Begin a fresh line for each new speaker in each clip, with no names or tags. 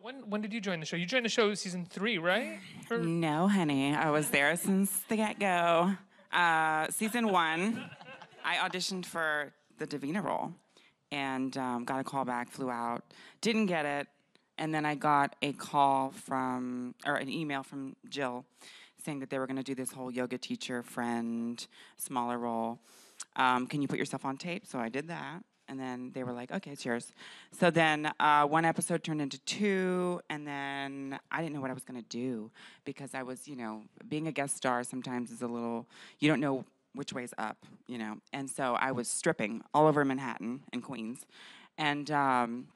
When when did you join the show? You joined the show season three, right? Or-
No, honey. I was there since the get go. Uh, season one, I auditioned for the Davina role and um, got a call back, flew out, didn't get it. And then I got a call from, or an email from Jill saying that they were going to do this whole yoga teacher friend, smaller role. Um, can you put yourself on tape? So I did that. And then they were like, okay, it's yours. So then uh, one episode turned into two, and then I didn't know what I was going to do because I was, you know, being a guest star sometimes is a little, you don't know which way's up, you know. And so I was stripping all over Manhattan and Queens. And um,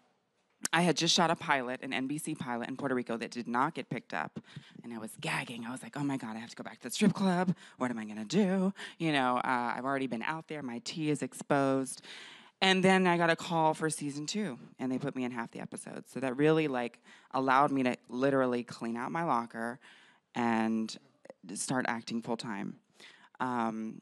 I had just shot a pilot, an NBC pilot in Puerto Rico that did not get picked up. And I was gagging. I was like, oh my God, I have to go back to the strip club. What am I going to do? You know, uh, I've already been out there. My tea is exposed. And then I got a call for season two, and they put me in half the episodes. So that really like allowed me to literally clean out my locker and start acting full time.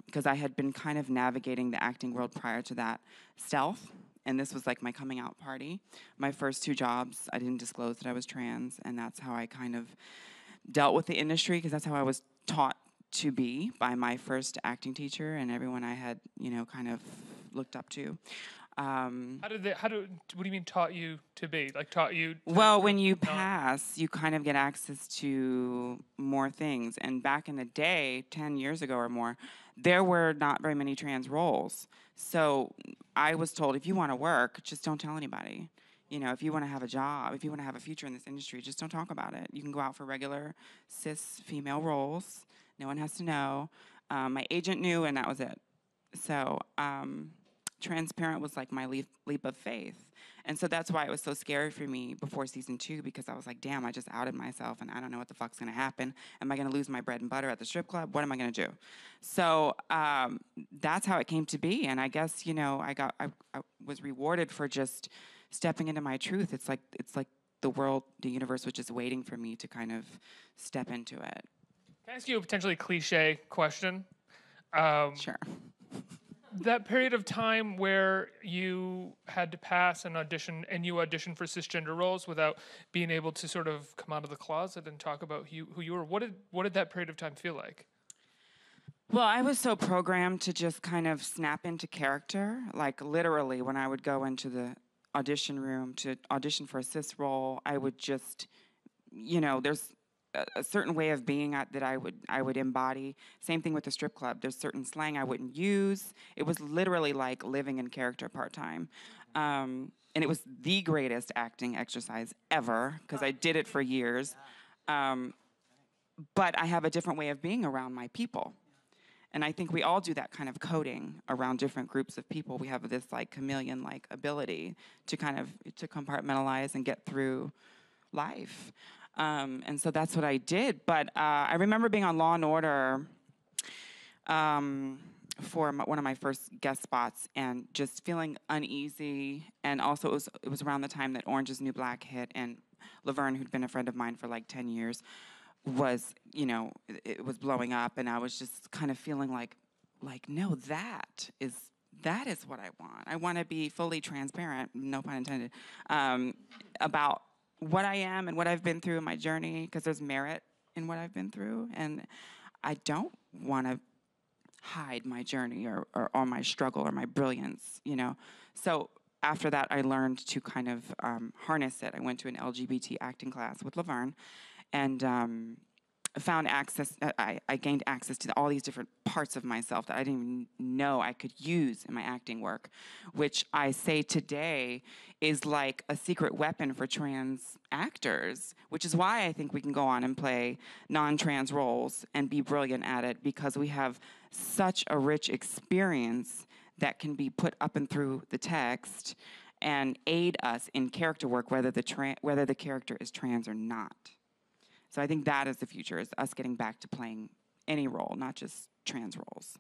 Because I had been kind of navigating the acting world prior to that stealth, and this was like my coming out party. My first two jobs, I didn't disclose that I was trans, and that's how I kind of dealt with the industry because that's how I was taught to be by my first acting teacher and everyone I had, you know, kind of looked up to. Um,
How did they? How do? What do you mean taught you to be? Like taught you? to-
well, when you pass, you kind of get access to more things. And back in the day, 10 years ago or more, there were not very many trans roles. So I was told if you want to work, just don't tell anybody. You know, if you want to have a job, if you want to have a future in this industry, just don't talk about it. You can go out for regular cis female roles. No one has to know. Um, my agent knew, and that was it. So, um, transparent was like my leap, leap of faith. And so that's why it was so scary for me before season two because I was like, damn, I just outed myself and I don't know what the fuck's gonna happen. Am I gonna lose my bread and butter at the strip club? What am I gonna do? So um, that's how it came to be. And I guess, you know, I got, I, I was rewarded for just stepping into my truth. It's like, it's like the world, the universe was just waiting for me to kind of step into it.
Can I ask you a potentially cliche question? Um,
Sure.
That period of time where you had to pass an audition and you auditioned for cisgender roles without being able to sort of come out of the closet and talk about who you, who you were. What did what did that period of time feel like?
Well, I was so programmed to just kind of snap into character. Like literally, when I would go into the audition room to audition for a cis role, I would just, you know, there's a, certain way of being at, that I would I would embody. Same thing with the strip club. There's certain slang I wouldn't use. It was literally like living in character part time. Um, and it was the greatest acting exercise ever because I did it for years. Um, but I have a different way of being around my people. And I think we all do that kind of coding around different groups of people. We have this like chameleon like ability to kind of to compartmentalize and get through life. Um, and so that's what I did. But uh, I remember being on Law and Order um, for my, one of my first guest spots and just feeling uneasy. And also, it was it was around the time that Orange Is New Black hit, and Laverne, who'd been a friend of mine for like ten years, was you know it, it was blowing up, and I was just kind of feeling like like no, that is that is what I want. I want to be fully transparent, no pun intended, um, about what I am and what I've been through in my journey because there's merit in what I've been through, and I don't want to hide my journey or, or, or my struggle or my brilliance, you know. So after that, I learned to kind of um, harness it. I went to an LGBT acting class with Laverne and um, found access, uh, I, I gained access to all these different parts of myself that I didn't even know I could use in my acting work, which I say today is like a secret weapon for trans actors, which is why I think we can go on and play non trans roles and be brilliant at it because we have such a rich experience that can be put up and through the text and aid us in character work, whether the, whether the character is trans or not. So I think that is the future, is us getting back to playing any role, not just trans roles.